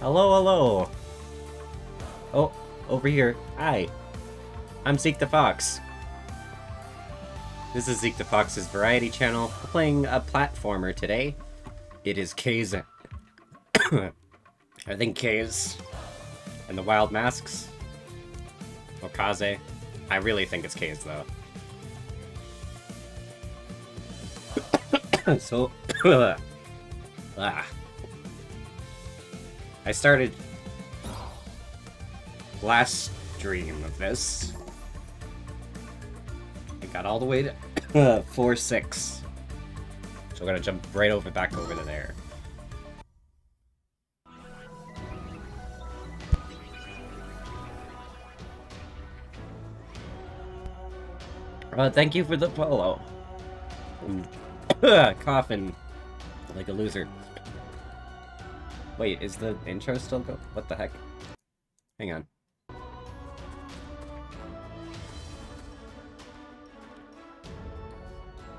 Hello, hello. Oh, over here. Hi. I'm Zeke the Fox. This is Zeke the Fox's variety channel, playing a platformer today. It is K's. I think K's. And the Wild Masks. Or Kaze. I really think it's K's though. so, ah. I started last stream of this. I got all the way to 4-6. So we're gonna jump right over back over to there. Uh, thank you for the follow. Coughing like a loser. Wait, is the intro still go? What the heck? Hang on.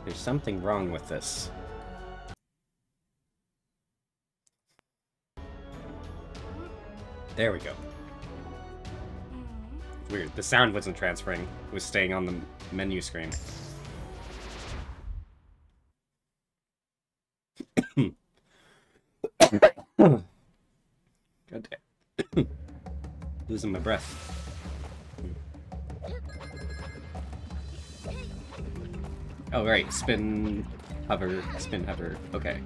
There's something wrong with this. There we go. Mm-hmm. Weird, the sound wasn't transferring. It was staying on the menu screen. Losing my breath. Oh, right. Spin, hover, spin, hover. Okay.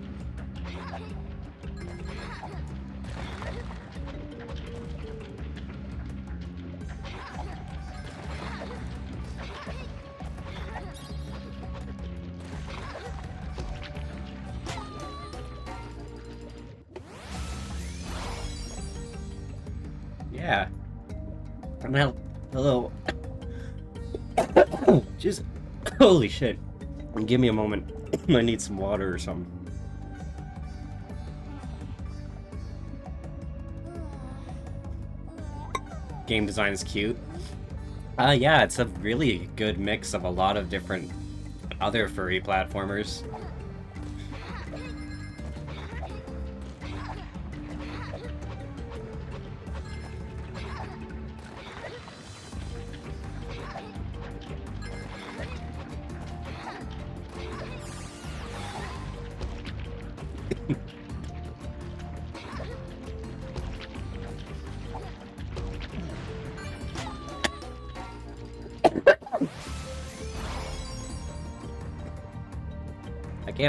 Just holy shit. Give me a moment. I need some water or something. Game design is cute. Uh, yeah, it's a really good mix of a lot of different other furry platformers.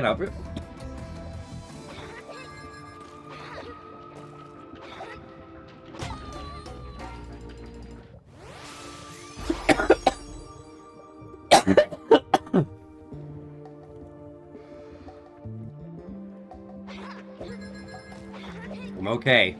Help it. I'm okay.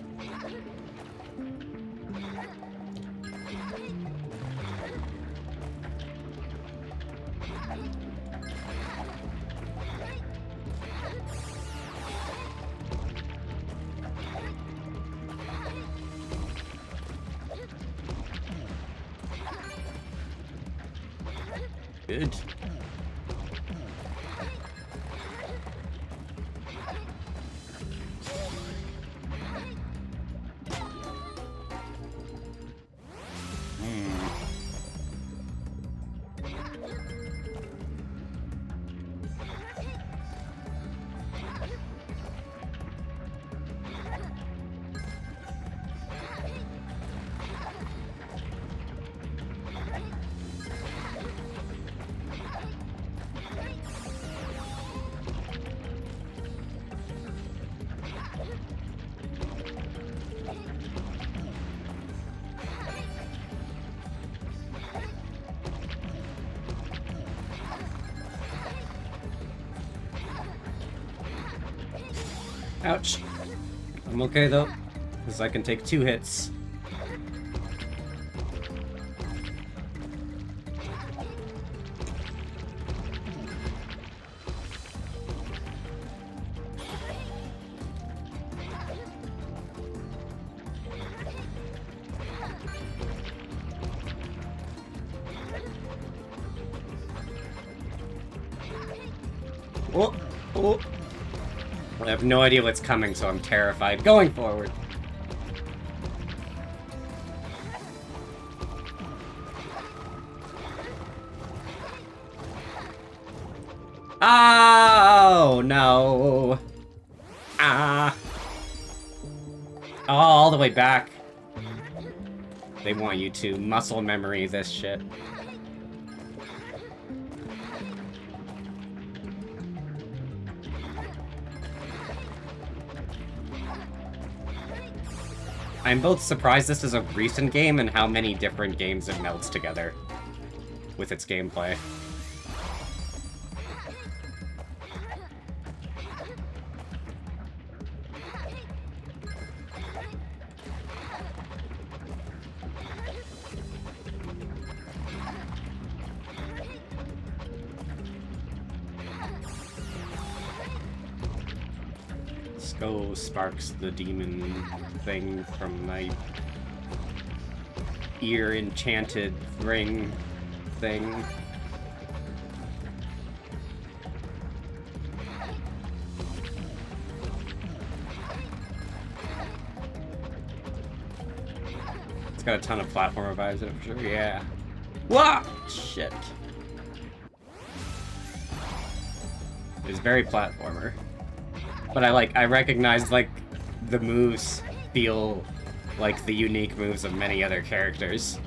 I'm okay though, because I can take two hits. no idea what's coming, so I'm terrified going forward. Oh, no. Ah. Oh, all the way back. They want you to muscle memory this shit. I'm both surprised this is a recent game and how many different games it melts together with its gameplay. Sparks the demon thing from my ear enchanted ring thing. It's got a ton of platformer vibes in it for sure, yeah. Whoa! Shit. It's very platformer. But I like, I recognize like the moves feel like the unique moves of many other characters.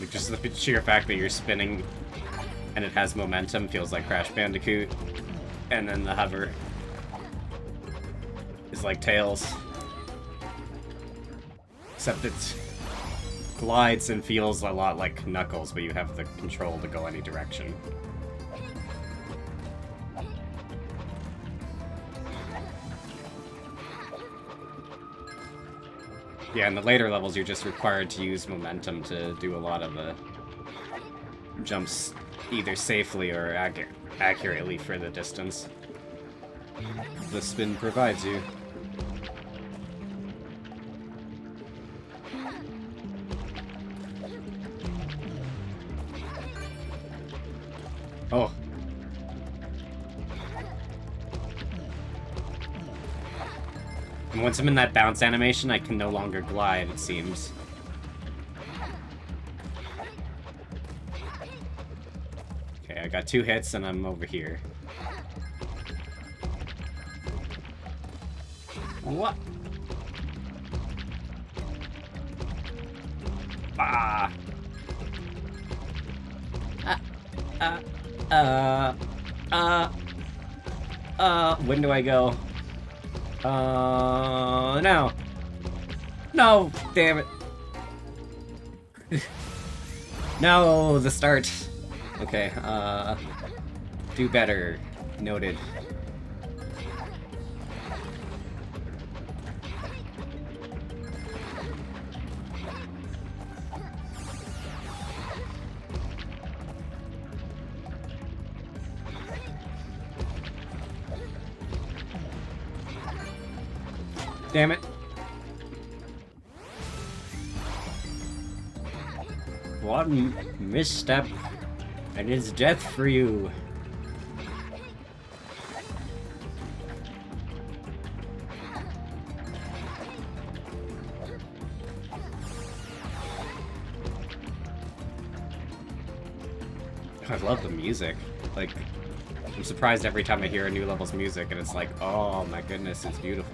Like just the sheer fact that you're spinning and it has momentum feels like Crash Bandicoot. And then the hover is like Tails. Except it glides and feels a lot like Knuckles, but you have the control to go any direction. Yeah, in the later levels, you're just required to use momentum to do a lot of the jumps either safely or ac accurately for the distance. The spin provides you. Once I'm in that bounce animation, I can no longer glide, it seems. Okay, I got two hits and I'm over here. What? Ah! Ah! Ah! Uh, uh, uh, when do I go? Uh, no. No, damn it. no, the start. Okay, uh, do better. Noted. Damn it. One misstep, and it's death for you. I love the music. Like, I'm surprised every time I hear a new level's music, and it's like, oh my goodness, it's beautiful.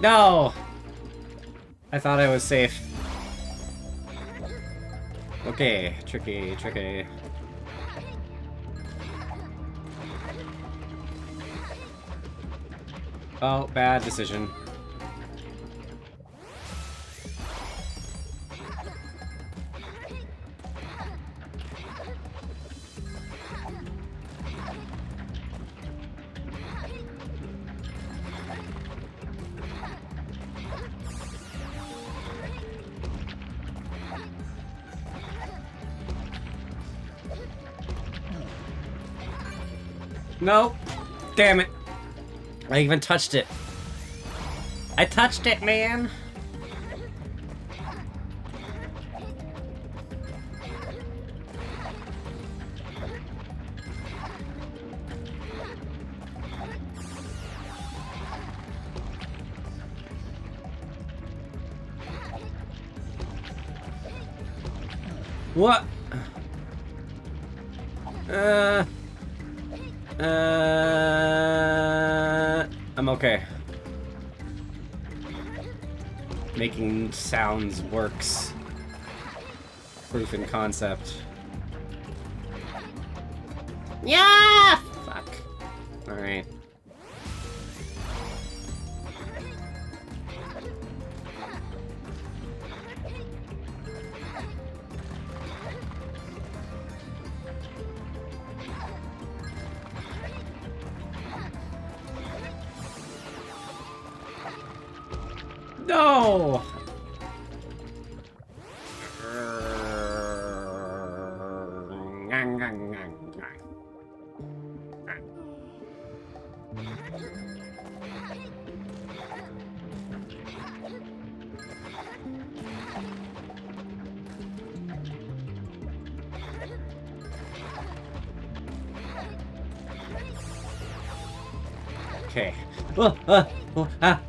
No! I thought I was safe. Okay, tricky, tricky. Oh, bad decision. No! Damn it! I even touched it. I touched it, man! Works. Proof in concept. Okay. Oh, ah, oh, ah,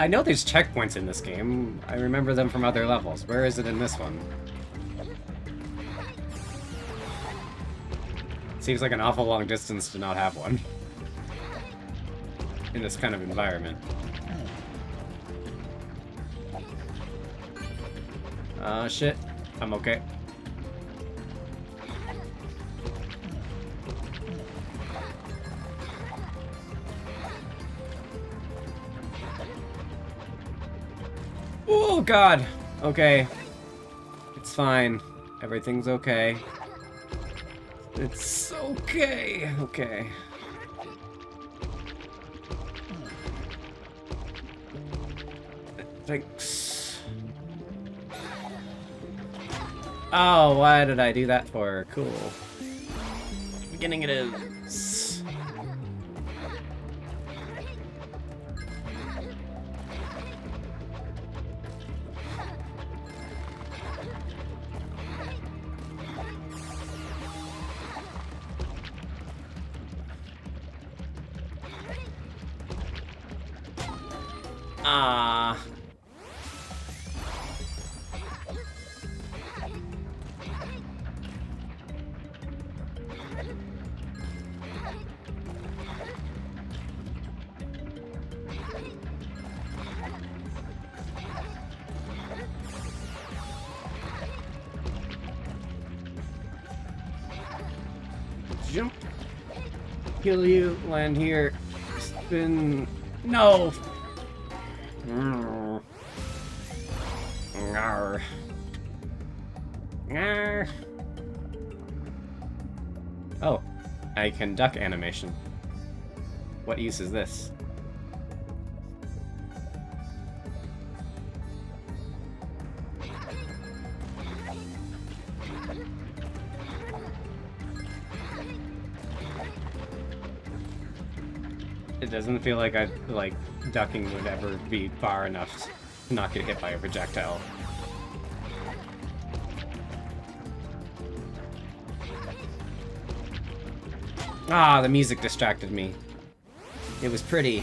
I know there's checkpoints in this game. I remember them from other levels. Where is it in this one? Seems like an awful long distance to not have one. In this kind of environment. Uh, shit. I'm okay. God. Okay. It's fine. Everything's okay. It's okay. Okay. Thanks. Oh, why did I do that for? Cool. Beginning it is. Ah. Jump. Kill you. Land here. Spin. No. Can duck animation. What use is this? It doesn't feel like I like ducking would ever be far enough to not get hit by a projectile. Ah, the music distracted me. It was pretty.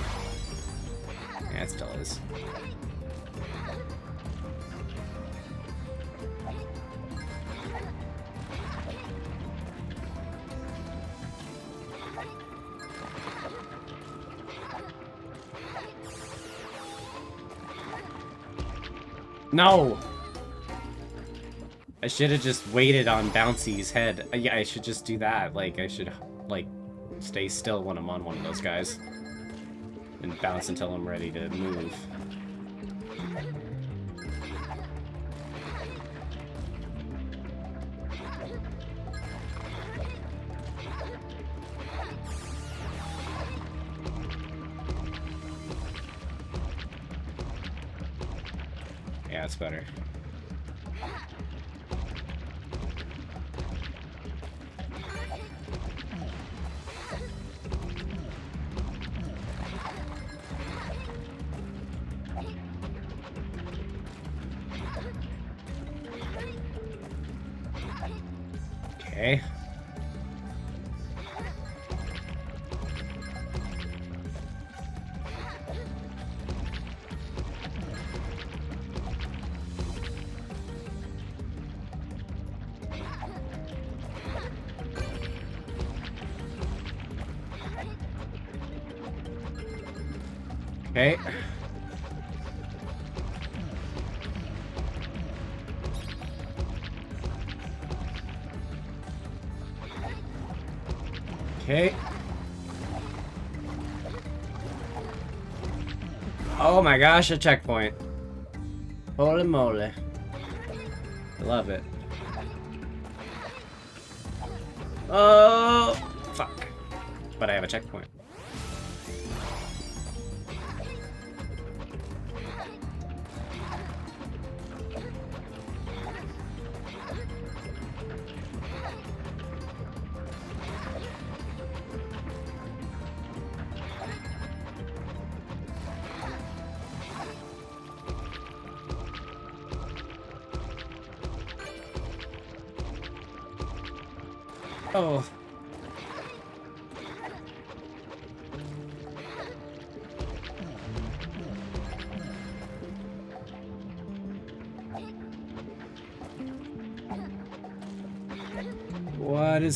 Yeah, it still is. No! I should have just waited on Bouncy's head. Uh, yeah, I should just do that. Like, I should, stay still when I'm on one of those guys. And bounce until I'm ready to move. Okay. My gosh, a checkpoint. Holy moly. I love it. Oh,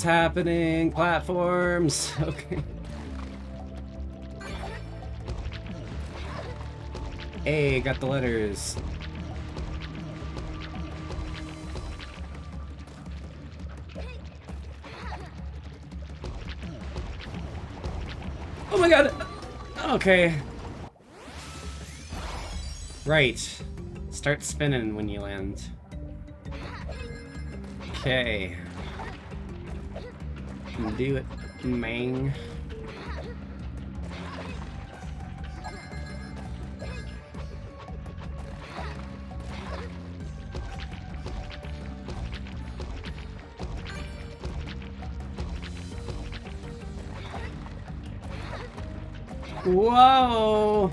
is happening? Platforms. Okay. Hey, got the letters. Oh my god! Okay. Right. Start spinning when you land. Okay. Can do it, Mang. Whoa!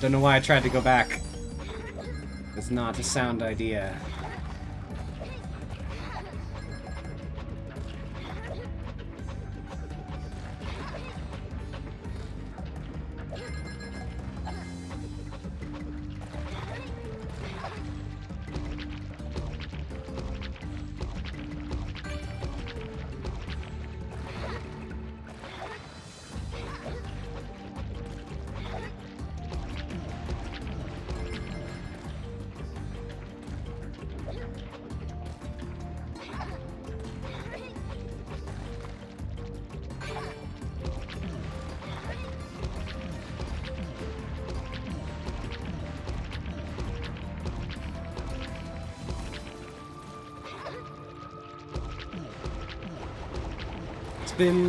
Don't know why I tried to go back. It's not a sound idea.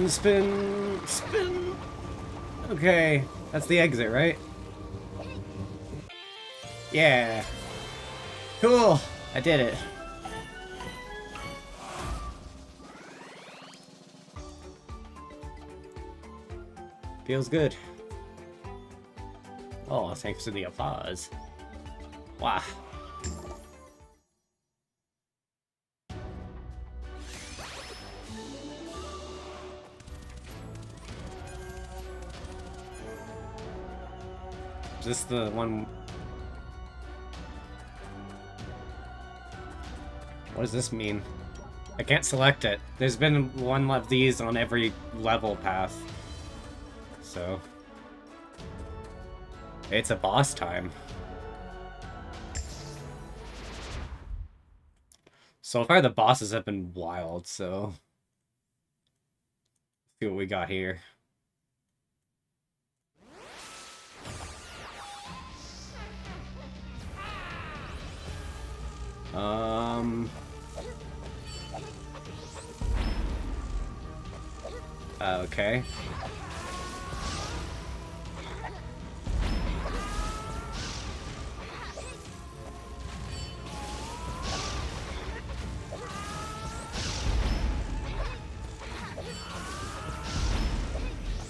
Spin, spin. Okay, that's the exit, right? Yeah. Cool, I did it. Feels good. Oh, thanks to the applause. Wow. The one... What does this mean? I can't select it. There's been one of these on every level path. So... It's a boss time. So far the bosses have been wild, so... Let's see what we got here. Um... Okay.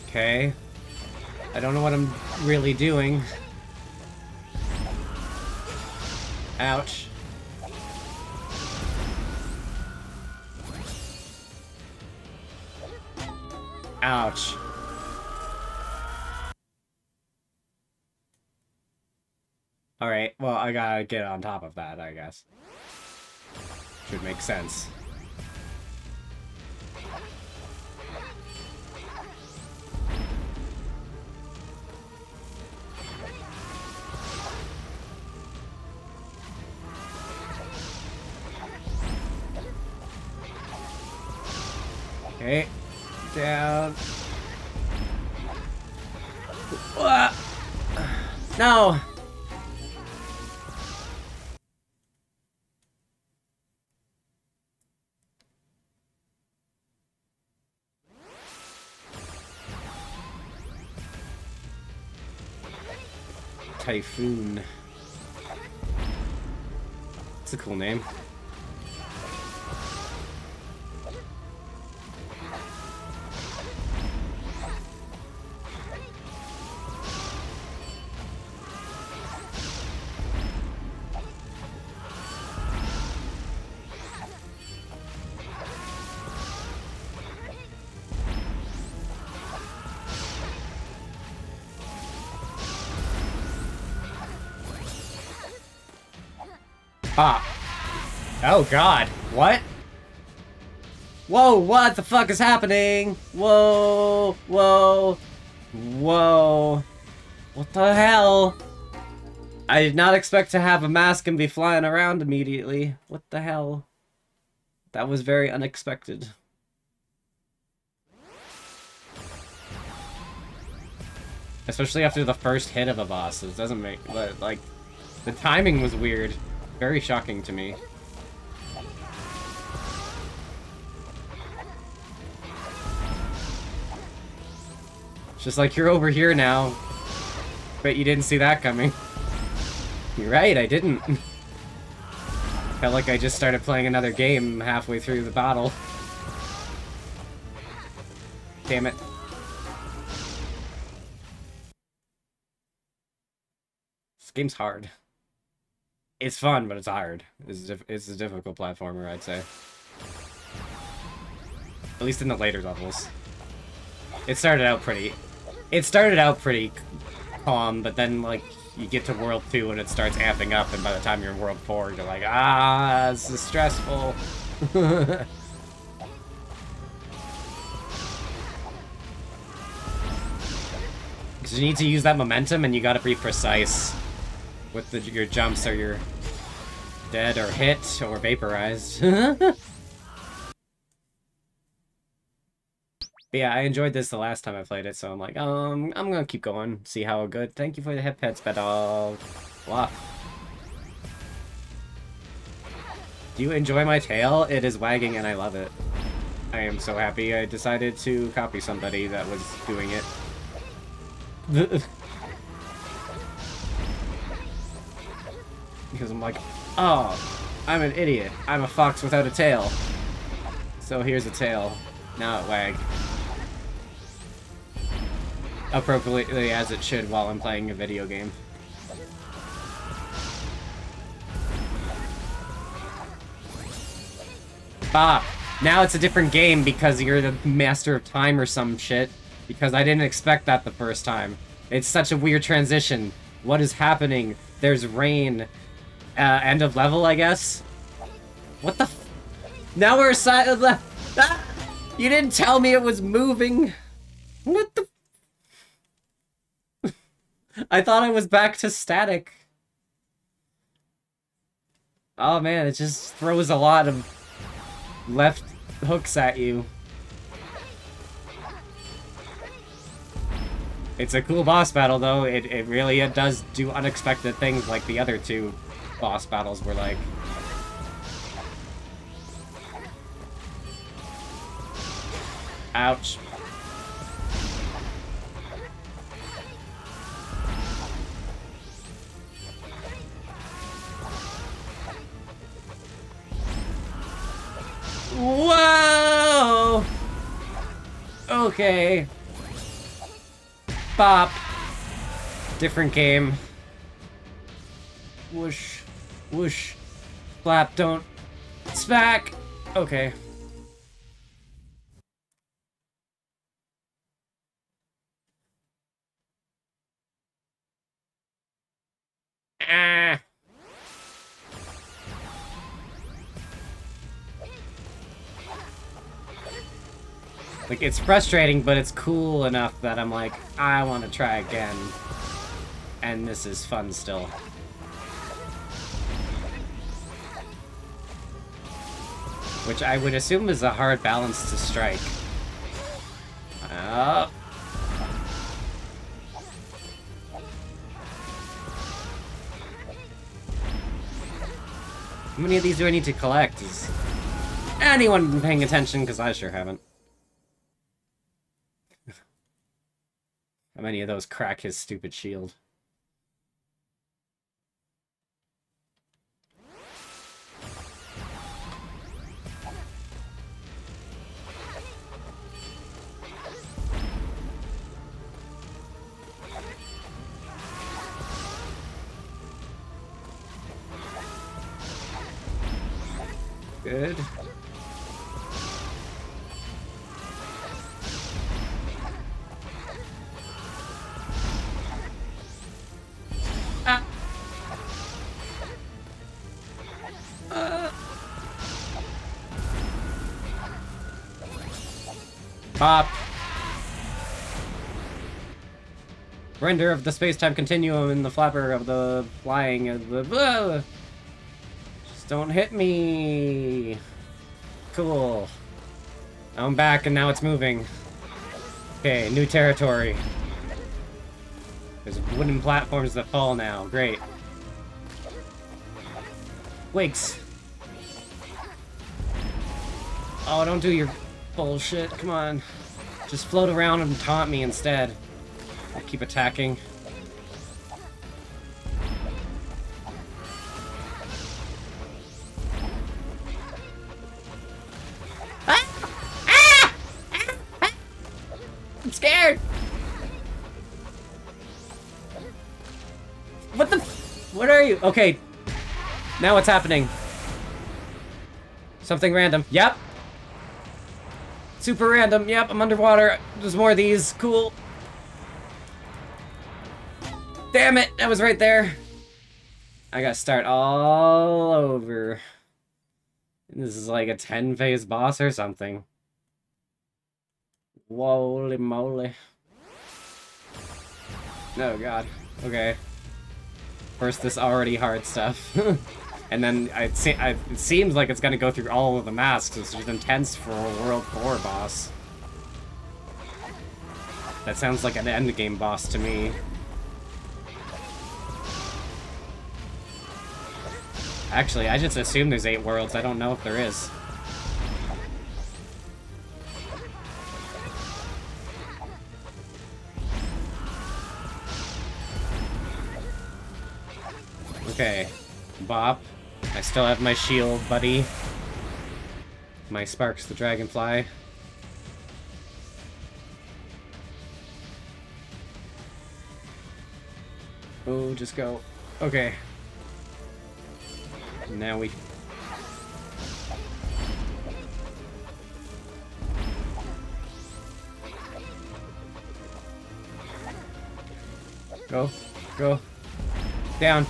Okay. I don't know what I'm really doing. Get on top of that, I guess. Should make sense. Typhoon. It's a cool name. God. What? Whoa, what the fuck is happening? Whoa, whoa, whoa. What the hell? I did not expect to have a mask and be flying around immediately. What the hell? That was very unexpected. Especially after the first hit of a boss, it doesn't make, like, the timing was weird. Very shocking to me. Just like, you're over here now. Bet you didn't see that coming. You're right, I didn't. Felt like I just started playing another game halfway through the battle. Damn it. This game's hard. It's fun, but it's hard. It's, it's a difficult platformer, I'd say. At least in the later levels. It started out pretty... It started out pretty calm, but then, like, you get to World 2 and it starts amping up, and by the time you're in World 4, you're like, ah, this is stressful. Because you need to use that momentum, and you gotta be precise with the, your jumps or you're dead or hit or vaporized. yeah, I enjoyed this the last time I played it, so I'm like, um, I'm gonna keep going, see how good. Thank you for the hip pets, Bedall. Wow. Do you enjoy my tail? It is wagging and I love it. I am so happy I decided to copy somebody that was doing it. because I'm like, oh, I'm an idiot. I'm a fox without a tail. So here's a tail. Now it wag. Appropriately as it should while I'm playing a video game. Ah, now it's a different game because you're the master of time or some shit. Because I didn't expect that the first time. It's such a weird transition. What is happening? There's rain. Uh, end of level, I guess? What the Now we're side ah! You didn't tell me it was moving! What the I thought I was back to static. Oh man, it just throws a lot of left hooks at you. It's a cool boss battle, though. It, it really it does do unexpected things like the other two boss battles were like. Ouch. Okay. Bop. Different game. Whoosh. Whoosh. Flap, don't. Smack! Okay. It's frustrating, but it's cool enough that I'm like, I want to try again. And this is fun still. Which I would assume is a hard balance to strike. Oh. How many of these do I need to collect? Is anyone paying attention? Because I sure haven't. Many of those crack his stupid shield? Pop. Render of the space-time continuum in the flapper of the flying of the... Uh. Just don't hit me. Cool. I'm back and now it's moving. Okay, new territory. There's wooden platforms that fall now. Great. Wigs. Oh, don't do your bullshit. Come on. Just float around and taunt me instead. I'll keep attacking. I'm scared! What the What are you? Okay. Now what's happening? Something random. Yep. Super random. Yep, I'm underwater. There's more of these. Cool. Damn it! That was right there. I gotta start all over. This is like a 10 phase boss or something. Holy moly. Oh god. Okay. First this already hard stuff. and then it, se it seems like it's gonna go through all of the masks, It's is intense for a World 4 boss. That sounds like an endgame boss to me. Actually, I just assume there's eight worlds. I don't know if there is. Okay. Bop. I still have my shield, buddy. My Sparx the Dragonfly. Oh, just go. Okay. Now we... Go. Go. Down.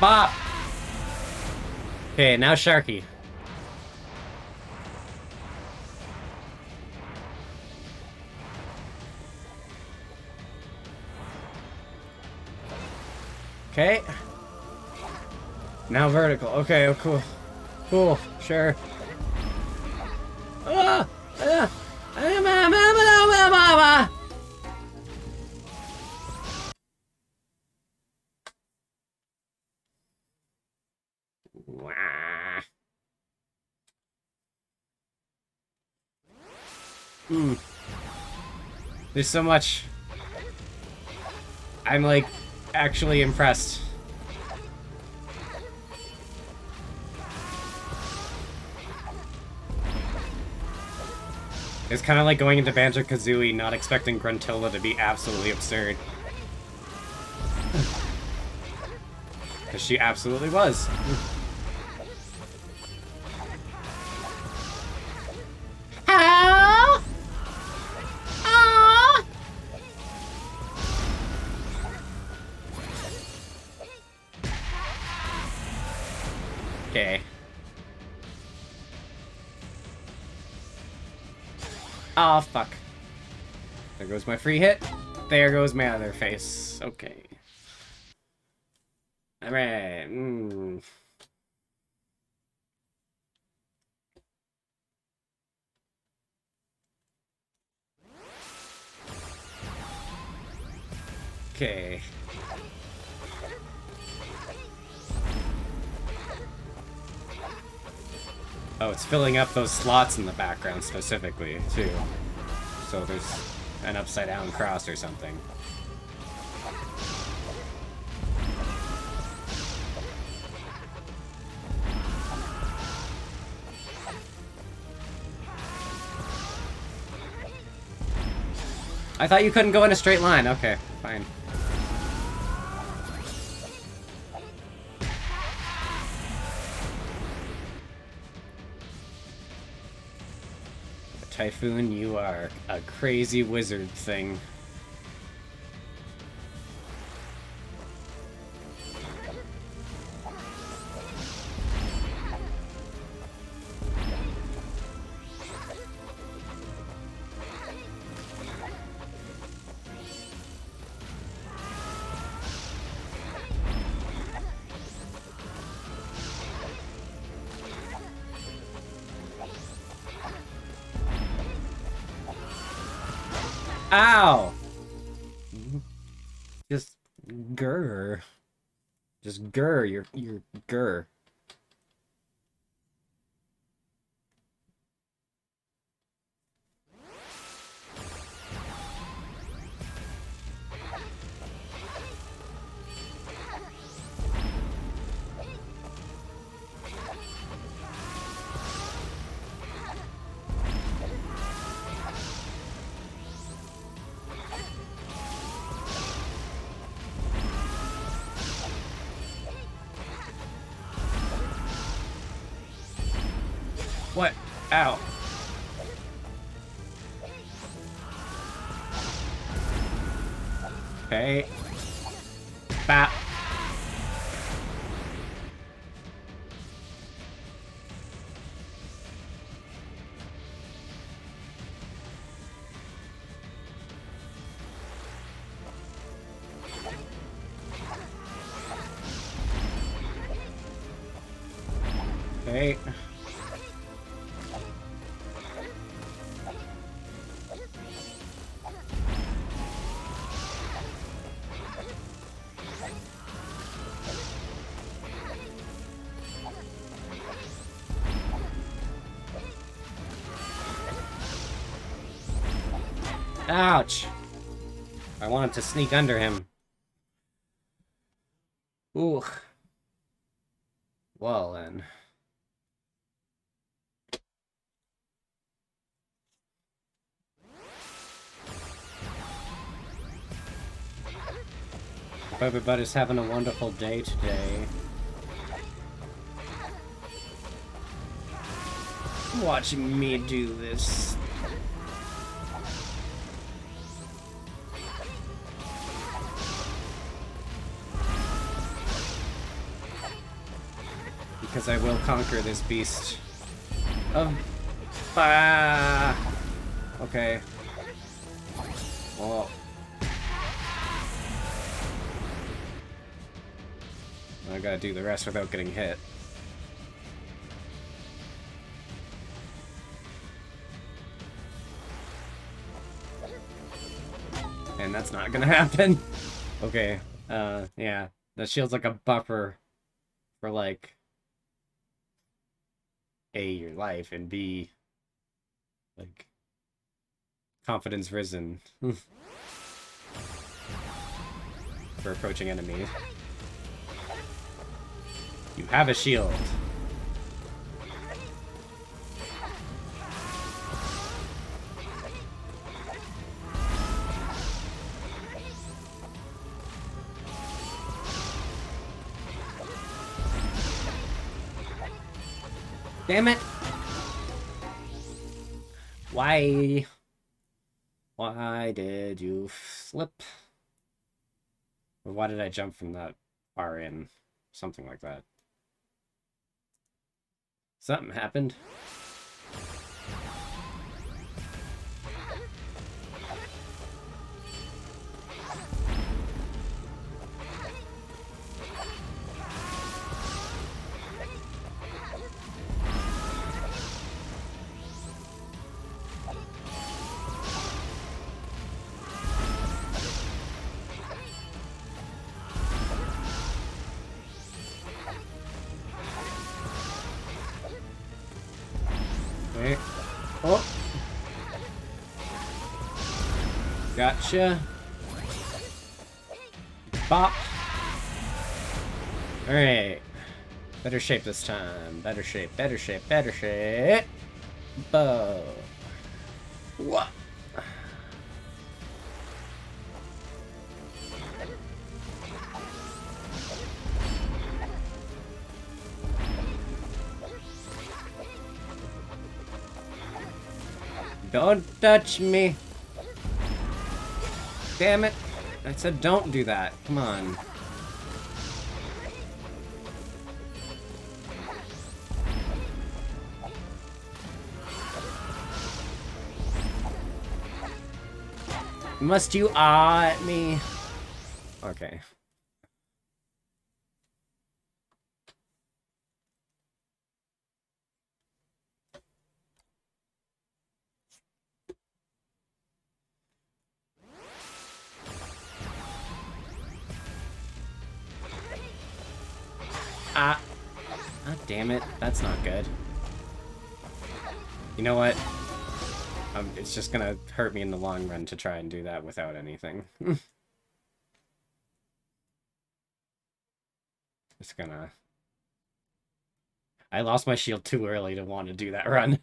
Bop! Okay, now Sharky. Okay. Now vertical. Okay, oh, cool. Cool, sure. There's so much. I'm like actually impressed. It's kind of like going into Banjo-Kazooie not expecting Gruntilda to be absolutely absurd. Because she absolutely was. My free hit. There goes my other face. Okay. Alright. Mm. Okay. Oh, it's filling up those slots in the background specifically, too. So there's an upside down cross or something. I thought you couldn't go in a straight line. Okay, fine. Typhoon, you are a crazy wizard thing. Just grr, you're Ouch! I wanted to sneak under him. Ooh. Well then. Hope everybody's having a wonderful day today. Watching me do this Because I will conquer this beast of... Ah! Okay. Well... I gotta do the rest without getting hit. And that's not gonna happen. Okay, uh, yeah. That shield's like a buffer for, like, A, your life, and B, like, confidence risen for approaching enemies. You have a shield. Damn it! Why? Why did you slip? Or why did I jump from that far in? Something like that. Something happened. Gotcha. Bop. Alright. Better shape this time. Better shape, better shape, better shape. Bow. What? Don't touch me. Damn it. I said don't do that. Come on. Must you ah at me? Okay. You know what? Um, it's just gonna hurt me in the long run to try and do that without anything. it's gonna... I lost my shield too early to want to do that run.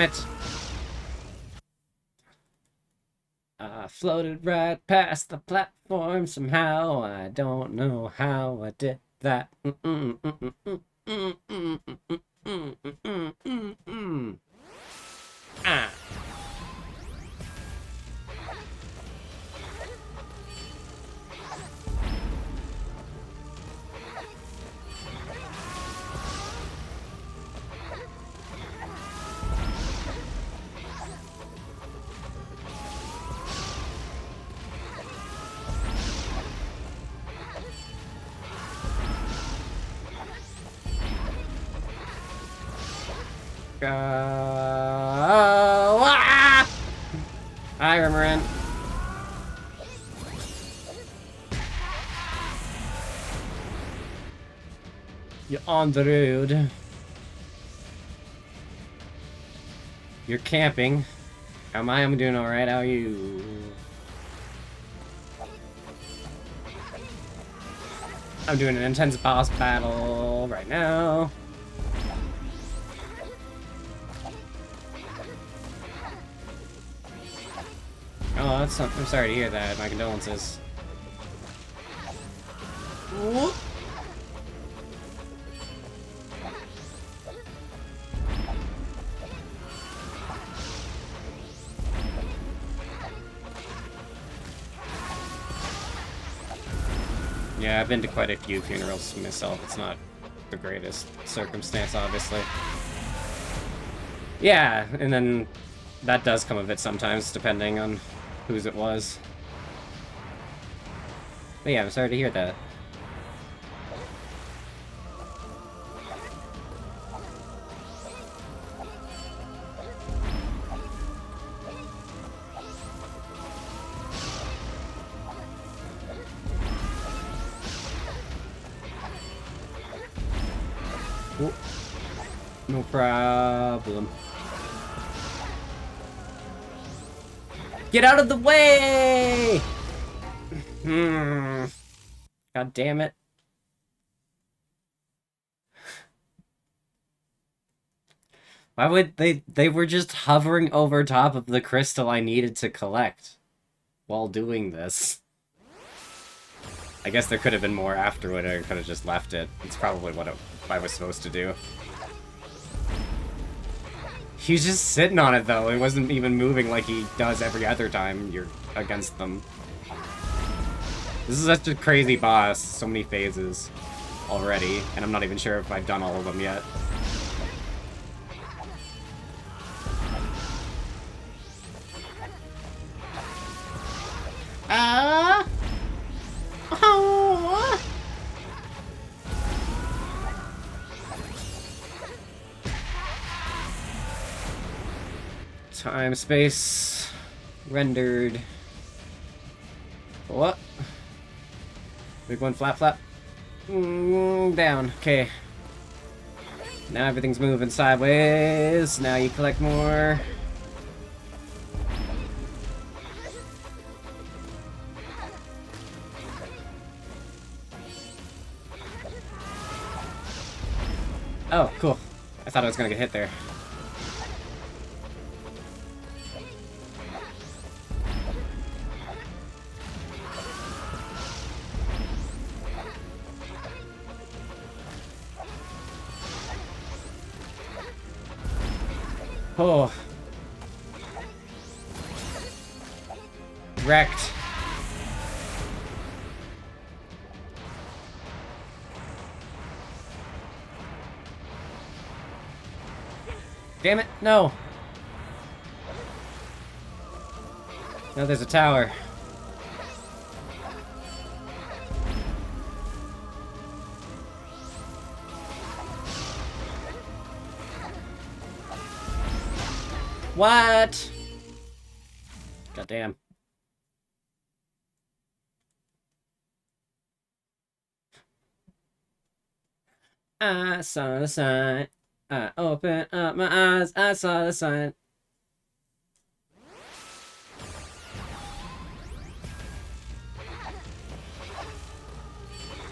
Damn it. I floated right past the platform somehow. I don't know how I did that. Ah. Uh, go. Ah! Hi, Remoran. You're on the road. You're camping. Am I? I'm doing alright. How are you? I'm doing an intense boss battle right now. Oh, that's not, I'm sorry to hear that. My condolences. Whoop. Yeah, I've been to quite a few funerals myself. It's not the greatest circumstance, obviously. Yeah, and then that does come of it sometimes, depending on whose it was. But yeah, I'm sorry to hear that. Get out of the way! Hmm. God damn it. Why would they- they were just hovering over top of the crystal I needed to collect while doing this. I guess there could have been more afterward, I could have just left it. It's probably what it, I was supposed to do. He was just sitting on it, though. It wasn't even moving like he does every other time you're against them. This is such a crazy boss. So many phases already, and I'm not even sure if I've done all of them yet. Ah! Uh, Time, space, rendered. What? Big one, flap, flap. Mm, down, okay. Now everything's moving sideways. Now you collect more. Oh, cool. I thought I was gonna get hit there. Oh. Wrecked. Damn it, no. Now there's a tower. What? God damn. I saw the sign. I opened up my eyes. I saw the sign.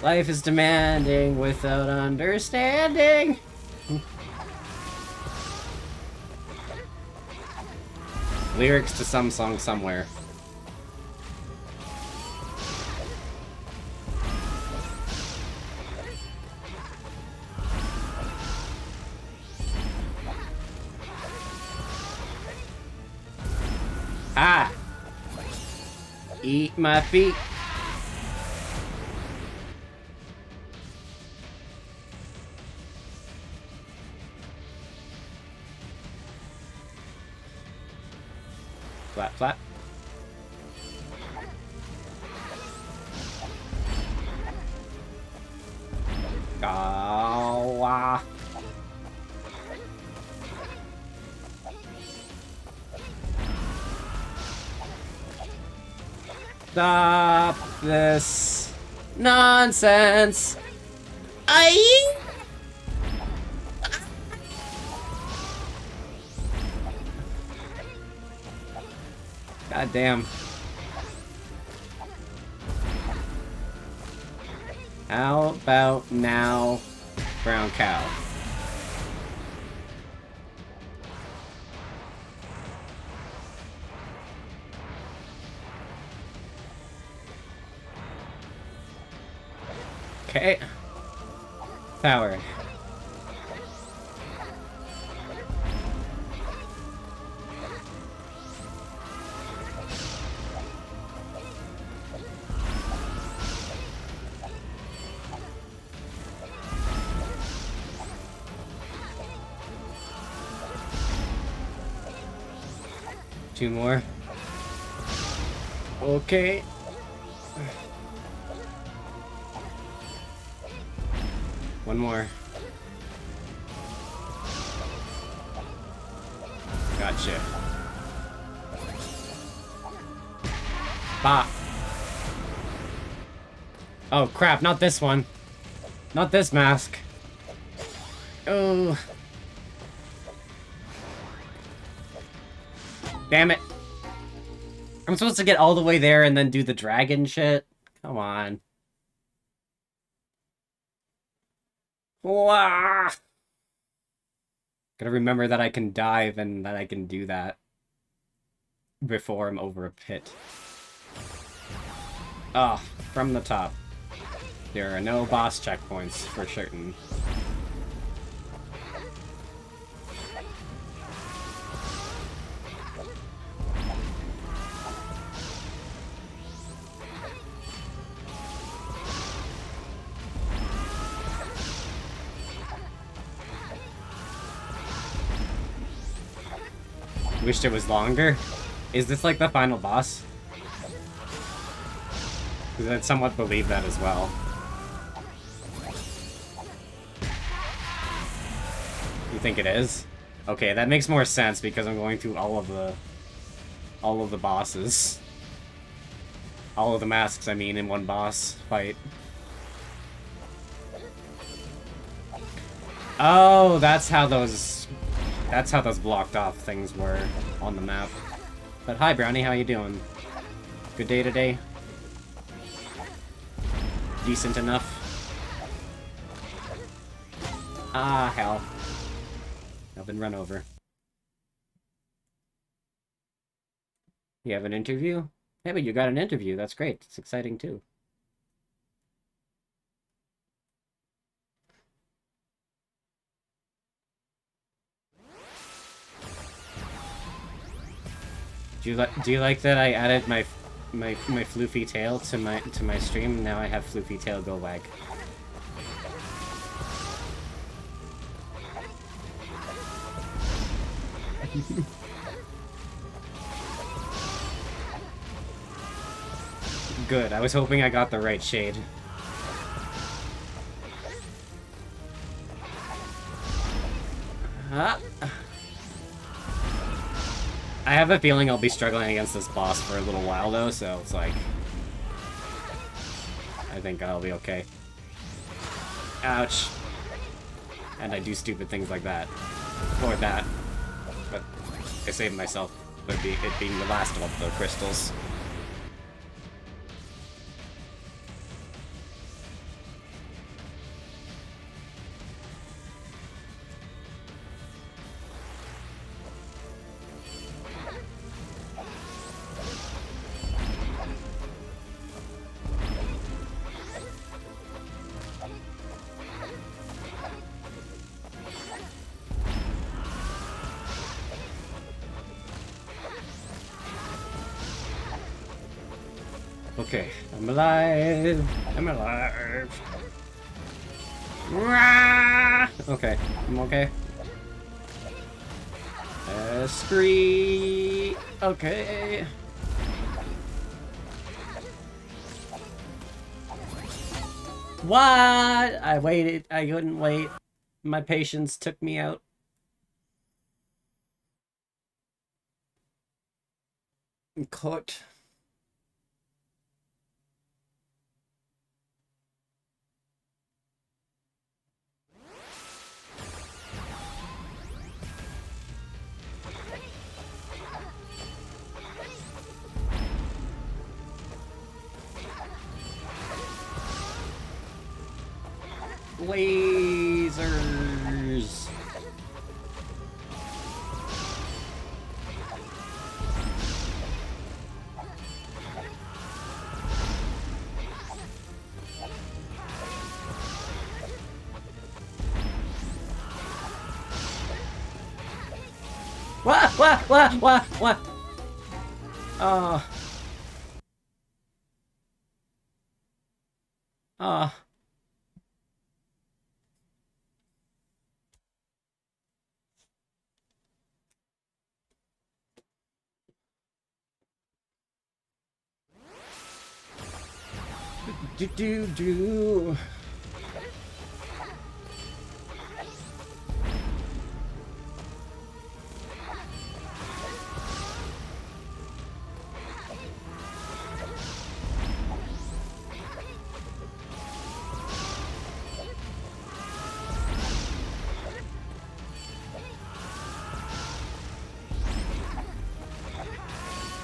Life is demanding without understanding. Lyrics to some song somewhere. Ah! Eat my feet. nonsense! I. God damn. How about now, brown cow? Okay. Power. Two more. Okay. One more. Gotcha. Bah. Oh crap, not this one. Not this mask. Oh. Damn it. I'm supposed to get all the way there and then do the dragon shit? Come on. Wah! Gotta remember that I can dive and that I can do that before I'm over a pit. Oh, from the top. There are no boss checkpoints for certain. Wished it was longer. Is this like the final boss? Because I'd somewhat believe that as well. You think it is? Okay, that makes more sense because I'm going through all of the... all of the bosses. All of the masks, I mean, in one boss fight. Oh, that's how those that's how those blocked off things were on the map. But hi, Brownie, how you doing? Good day today? Decent enough? Ah, hell. I've been run over. You have an interview? Hey, but you got an interview. That's great. It's exciting, too. Do you like do you like that I added my my my floofy tail to my to my stream? Now I have floofy tail go wag. Good. I was hoping I got the right shade. Ah. I have a feeling I'll be struggling against this boss for a little while, though, so it's like... I think I'll be okay. Ouch. And I do stupid things like that. Or that. But I saved myself by be it being the last of the crystals. Okay, I'm okay. Uh, Esprit. Okay. What? I waited. I couldn't wait. My patience took me out. Cooked. Lasers! Wah, wah, wah, wah, wah. Oh. Ah. Do do do.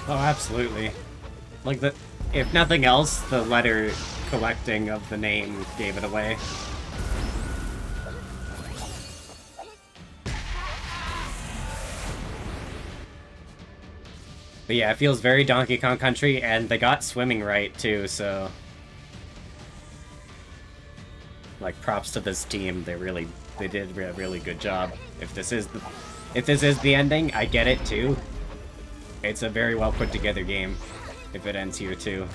Oh, absolutely. Like the, if nothing else, the letter collecting of the name gave it away. But yeah, it feels very Donkey Kong Country, and they got swimming right, too, so... Like, props to this team, they really, they did a really good job. If this is the, if this is the ending, I get it, too. It's a very well put together game, if it ends here, too.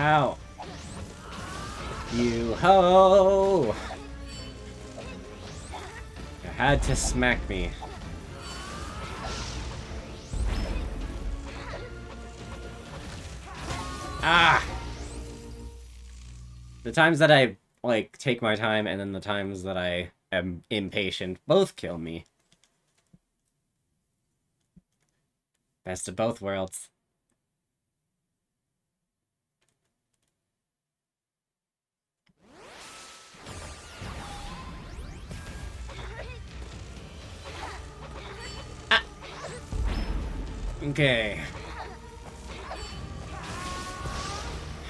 Ow. You ho! You had to smack me. Ah! The times that I, like, take my time and then the times that I am impatient both kill me. Best of both worlds. Okay.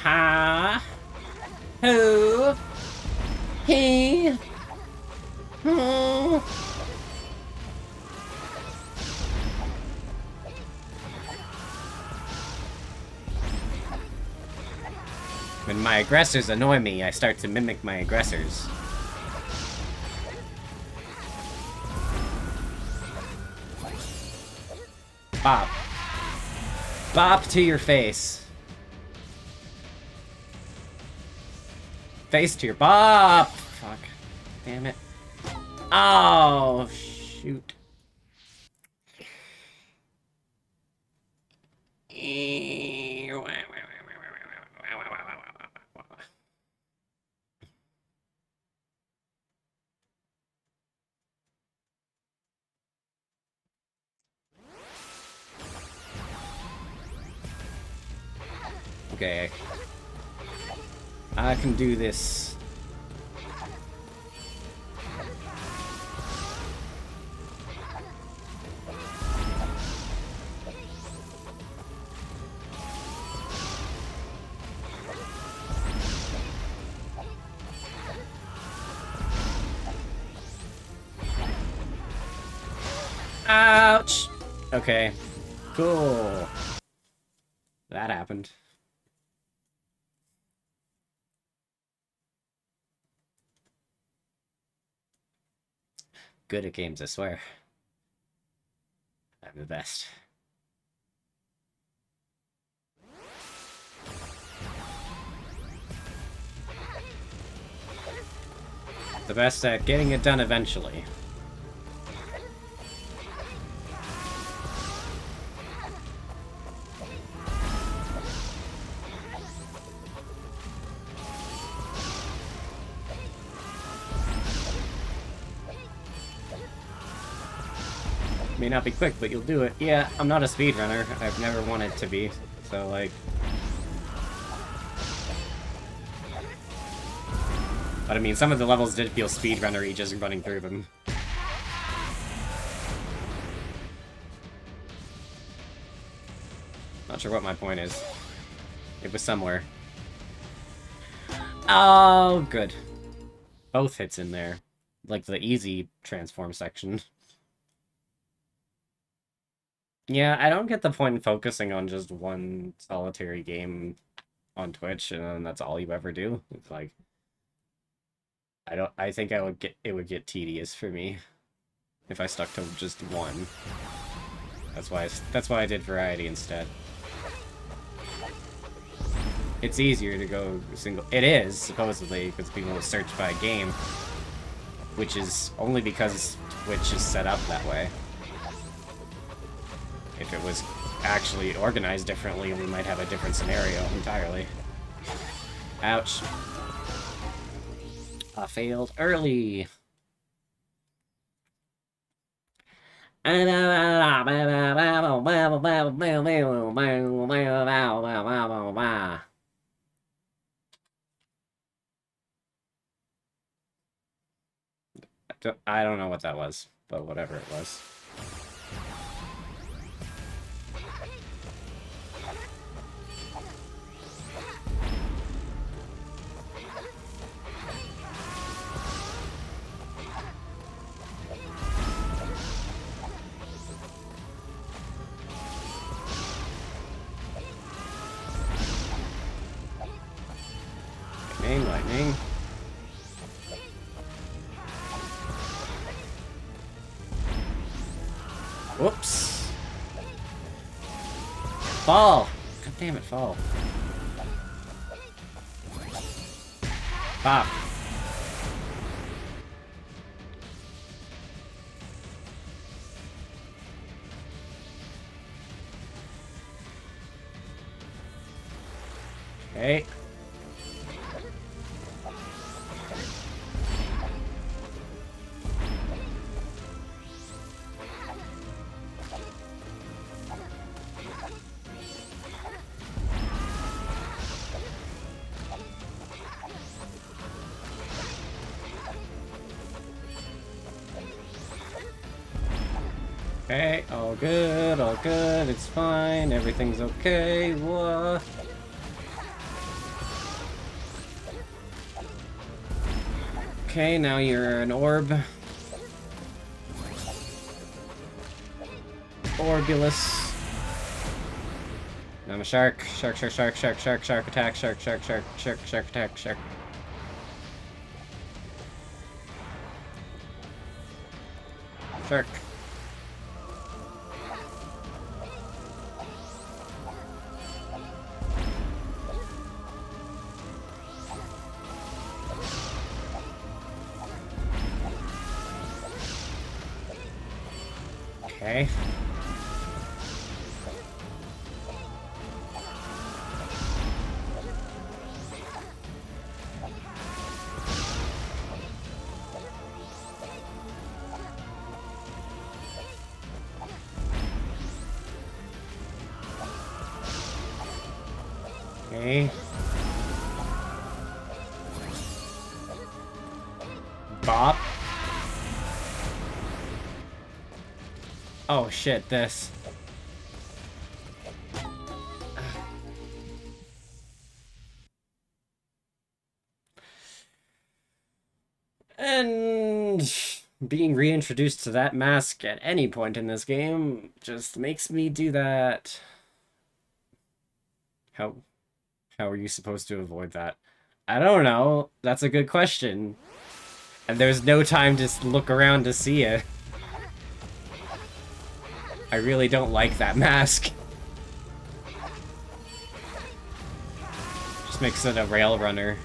Ha. Who? He. Hmm. When my aggressors annoy me, I start to mimic my aggressors. Bop. Bop to your face. Face to your bop! Fuck. Damn it. Oh, shoot. Okay. I can do this. Ouch! Okay. Cool. That happened. Good at games, I swear. I'm the best. The best at getting it done eventually. May not be quick, but you'll do it. Yeah, I'm not a speedrunner. I've never wanted to be. So, like... But I mean, some of the levels did feel speedrunner-y just running through them. Not sure what my point is. It was somewhere. Oh, good. Both hits in there. Like the easy transform section. Yeah, I don't get the point in focusing on just one solitary game on Twitch and that's all you ever do. It's like I don't I think I would get it would get tedious for me if I stuck to just one. That's why I, that's why I did variety instead. It's easier to go single. It is supposedly because people will search by game, which is only because Twitch is set up that way. If it was actually organized differently, we might have a different scenario entirely. Ouch. I failed early. I don't know what that was, but whatever it was. Lightning, lightning. Whoops. Fall! God damn it, fall. Okay. Okay, all good, it's fine, everything's okay, what? Okay, now you're an orb. Orbulus. I'm a shark. Shark, shark, shark, shark, shark, shark attack, shark, shark, shark, shark, shark attack, shark. Shark. Oh shit, this. And being reintroduced to that mask at any point in this game just makes me do that. How how are you supposed to avoid that? I don't know. That's a good question. And there's no time to look around to see it. I really don't like that mask. Just makes it a rail runner.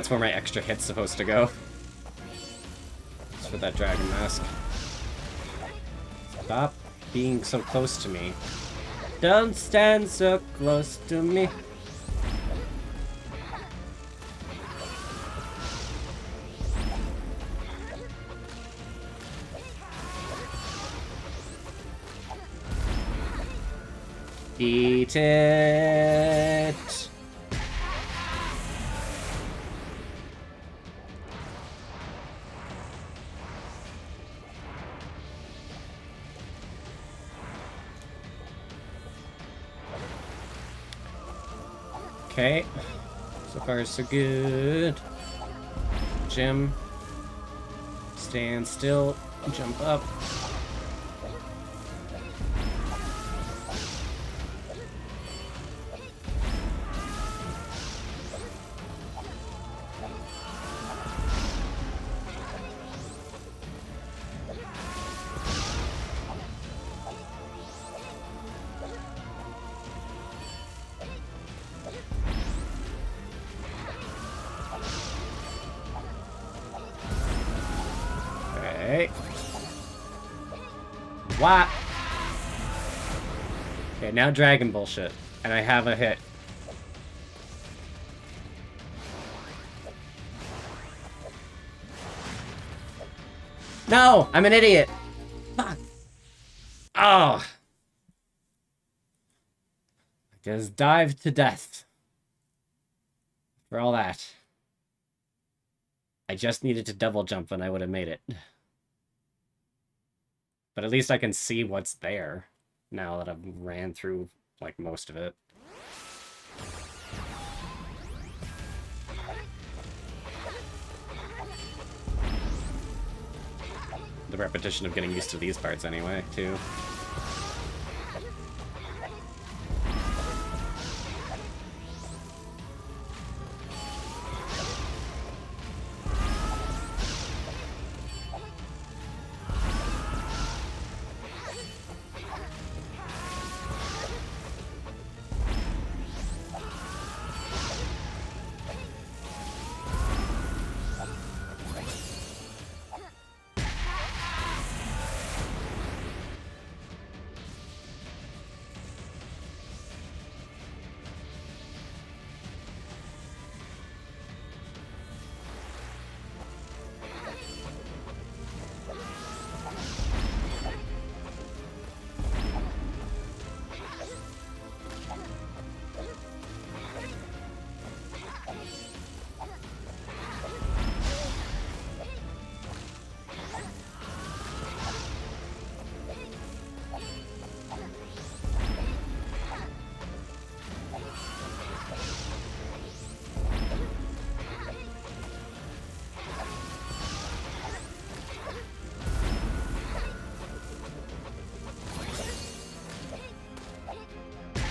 That's where my extra hit's supposed to go. For that dragon mask. Stop being so close to me. Don't stand so close to me. Eat it. So good. Jim. Stand still. Jump up. Now dragon bullshit. And I have a hit. No! I'm an idiot! Fuck! Oh! I just dived to death. For all that. I just needed to double jump and I would have made it. But at least I can see what's there now that I've ran through, like, most of it. The repetition of getting used to these parts anyway, too.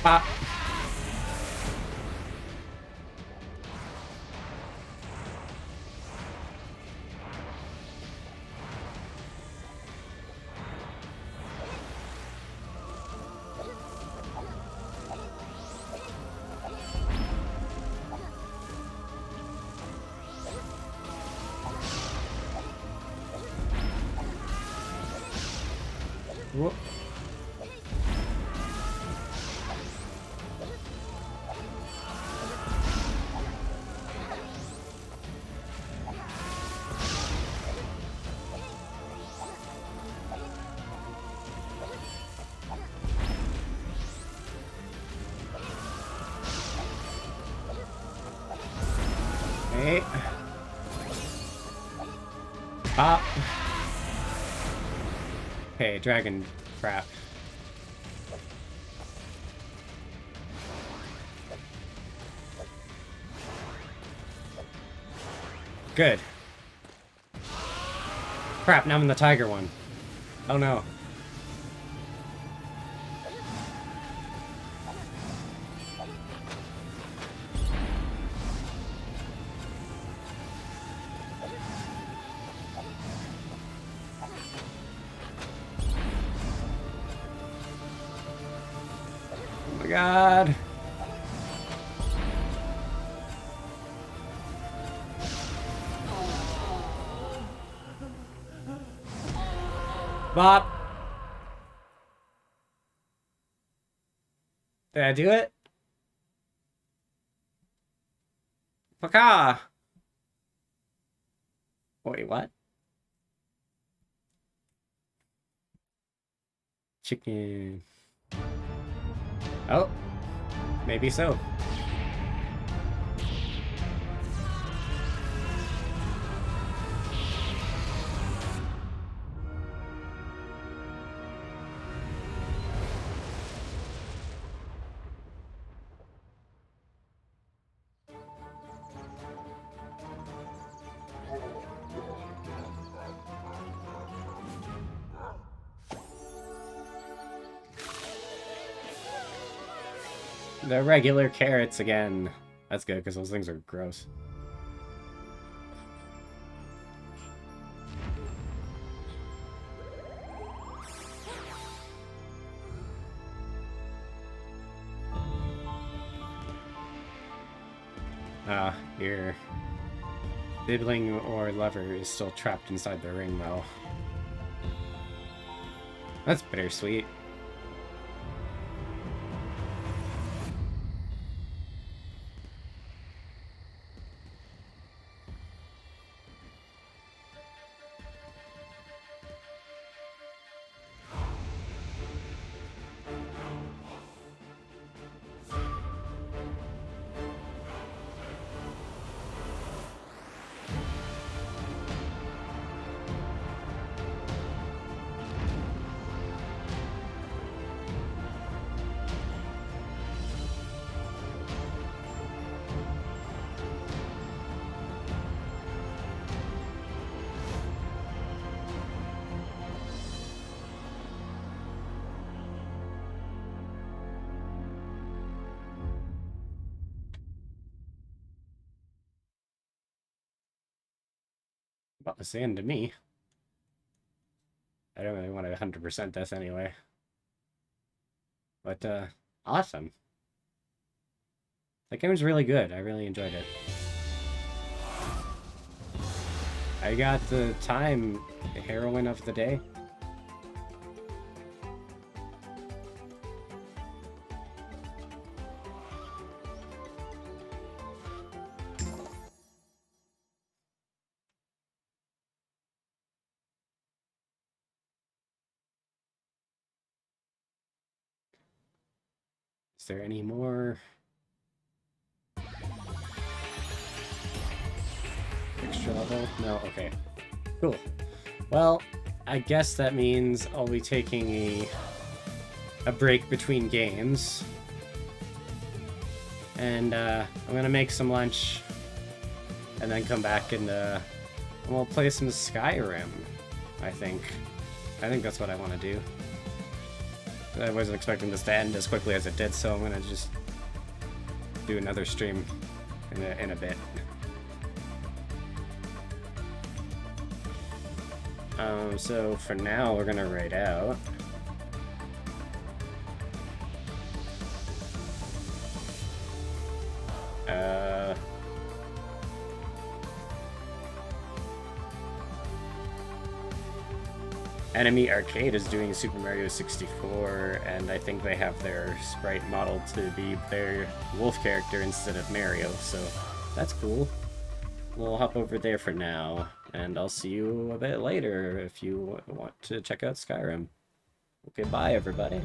Pop. Whoop. Dragon crap. Good. Crap, now I'm in the tiger one. Oh no. my god. Bop. Did I do it? Paka! Wait, what? Chicken. Oh, maybe so. Regular carrots again. That's good, because those things are gross. Ah, your sibling or lover is still trapped inside the ring, though. That's bittersweet. About the same to me. I don't really want to 100% this anyway. But, uh, awesome. That game was really good. I really enjoyed it. I got the time heroine of the day. There any more? Extra level? No? Okay. Cool. Well, I guess that means I'll be taking a, a break between games. And uh, I'm gonna make some lunch and then come back and, uh, and we'll play some Skyrim, I think. I think that's what I want to do. I wasn't expecting this to end as quickly as it did, so I'm gonna just do another stream in a, in a bit. Um, so for now, we're gonna write out. Enemy Arcade is doing Super Mario 64, and I think they have their sprite model to be their wolf character instead of Mario, so that's cool. We'll hop over there for now, and I'll see you a bit later if you want to check out Skyrim. Okay, bye everybody.